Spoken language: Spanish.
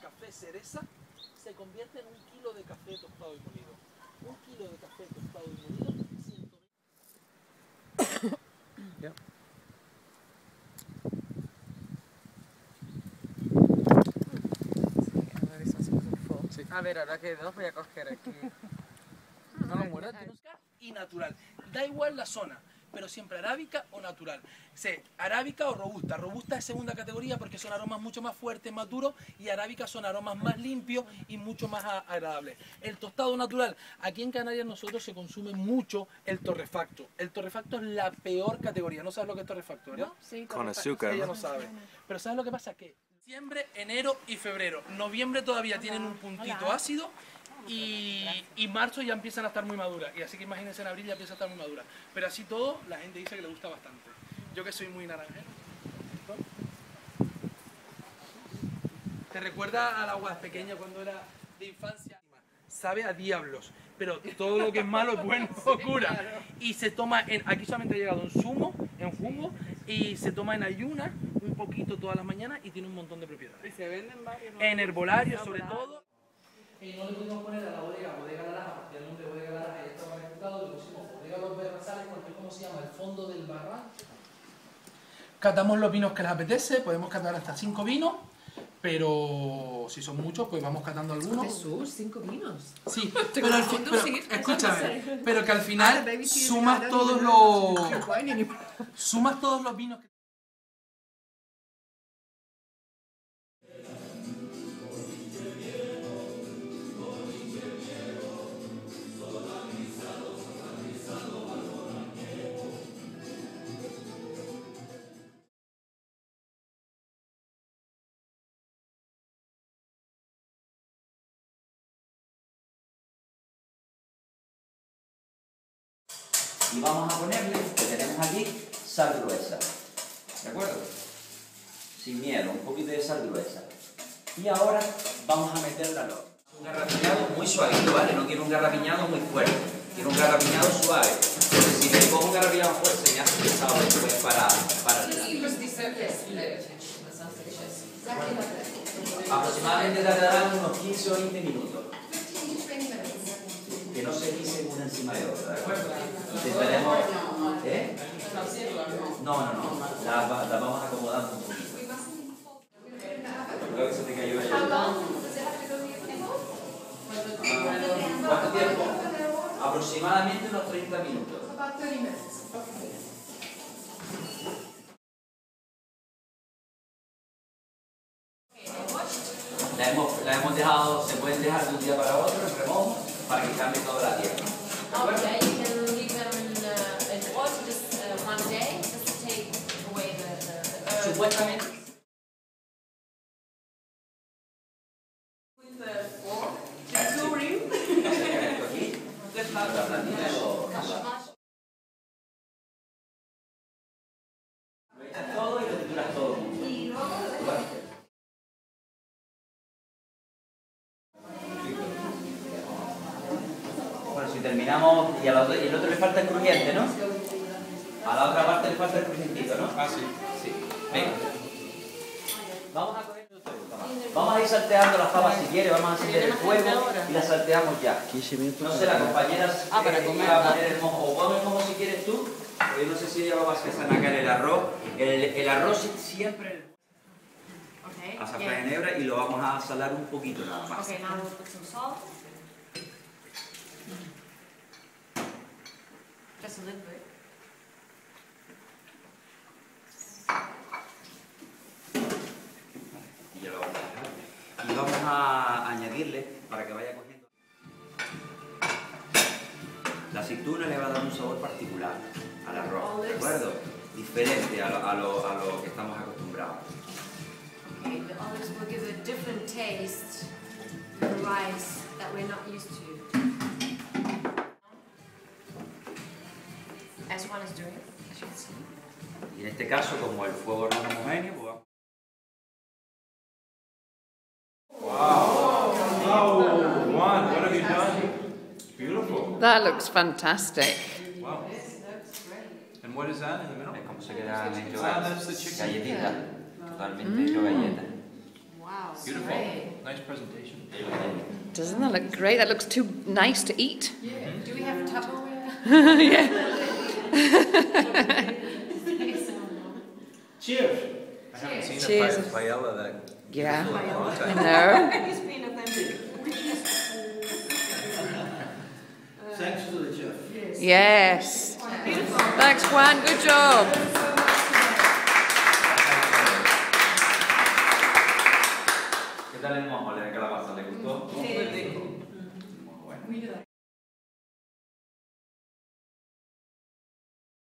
de cereza se convierte en un kilo de café tostado y molido. Un kilo de café tostado y molido, 120. A ver, ahora que dos voy a coger aquí. No lo muerdas, y natural. Da igual la zona, pero siempre arábica o natural. Sé, arábica o robusta. Robusta es segunda categoría porque son aromas mucho más fuertes, más duros, y arábica son aromas más limpios y mucho más agradables. El tostado natural. Aquí en Canarias nosotros se consume mucho el torrefacto. El torrefacto es la peor categoría. ¿No sabes lo que es torrefacto, verdad? Sí, Con azúcar, Ella ¿no? no sabe. Pero ¿sabes lo que pasa? Que diciembre, enero y febrero. Noviembre todavía tienen un puntito ácido y, y marzo ya empiezan a estar muy maduras. Y así que imagínense en abril ya empieza a estar muy madura. Pero así todo, la gente dice que le gusta bastante. Yo que soy muy naranjero. ¿Te recuerda al agua pequeña cuando era de infancia? Sabe a diablos, pero todo lo que es malo es bueno, cura. Y se toma, en, aquí solamente ha llegado en zumo, en jugo, y se toma en ayuna un poquito todas las mañanas y tiene un montón de propiedades. Y se venden varios. En herbolario sobre todo. No le pudimos poner a la bodega Bodega Naranja, porque el nombre Bodega Naranja ya estaba ejecutado, le pusimos Bodega Los Berrazales, porque ¿cómo se llama? El fondo del barranco. Catamos los vinos que les apetece, podemos catar hasta cinco vinos, pero si son muchos, pues vamos catando algunos. Jesús, cinco vinos. Sí, pero, al fin- pero escúchame, pero que al Ah, final sumas todos los sumas todos los vinos que y vamos a ponerle, que tenemos aquí, sal gruesa. ¿De acuerdo? Sin miedo, un poquito de sal gruesa. Y ahora vamos a meterle al horno. Un garrapiñado muy suavito, ¿vale? No quiero un garrapiñado muy fuerte. Quiero un garrapiñado suave. Porque si me cojo un garrapiñado fuerte, ya estoy pesado después para, para Aproximadamente tardarán unos 15 o 20 minutos. Que no se pisen una encima de otra, ¿de acuerdo? Intentaremos. ¿Eh? No, no, no. La, va- la vamos acomodando un poquito. Creo que se te cayó el- ¿Cuánto tiempo? Aproximadamente unos 30 minutos. La hemos, la hemos dejado, se pueden dejar de un día para otro en remojo para que cambie toda la tierra. Okay, you can leave them in, uh, in water just uh, one day, just to take away the, the, the earth. Supuestamente. Esto aquí, la plantita lo- Lo si terminamos, y, a la otra- y el otro le falta el crujiente, ¿no? A la otra parte le falta el crujientito, ¿no? Ah, sí. Sí. Venga. Vamos a coger Vamos a ir salteando las papas si quiere, vamos a encender el fuego y las salteamos ya. No sé, la compañera Ah, para eh, comer, a poner el mojo, o pon el mojo si quieres tú, yo no sé si ella va a hacer sacar el arroz. El, el arroz siempre Okay, azafrán yeah. en hebra y lo vamos a salar un poquito nada más. Okay, now we'll put some salt. Just a little bit. Y ya lo vamos a dejar. Y vamos a añadirle para que vaya cogiendo. La aceituna le va a dar un sabor particular al arroz, ¿de acuerdo? Diferente a lo, a lo, a lo que estamos acostumbrados. Okay, the olives will give a different taste to the rice that we're not used to. One is doing, as you can see. Y en este caso, como el fuego no es homogéneo, pues vamos. Wow, Juan, what have you done? Beautiful. That looks fantastic. Wow. And what is that in the middle? ¿Ves cómo se quedan hecho that's the chicken. galletitas? Totalmente hecho mm. galletas. Wow. Beautiful. Nice presentation. Doesn't that look great? That looks too nice to eat. Yeah. Do we have Tupperware? yeah. Cheers. I haven't seen Cheers. a pa- paella that Yeah. beautiful in a long I time. know. He's been authentic. Thanks to the chef. Yes. Thanks, Juan. Good job.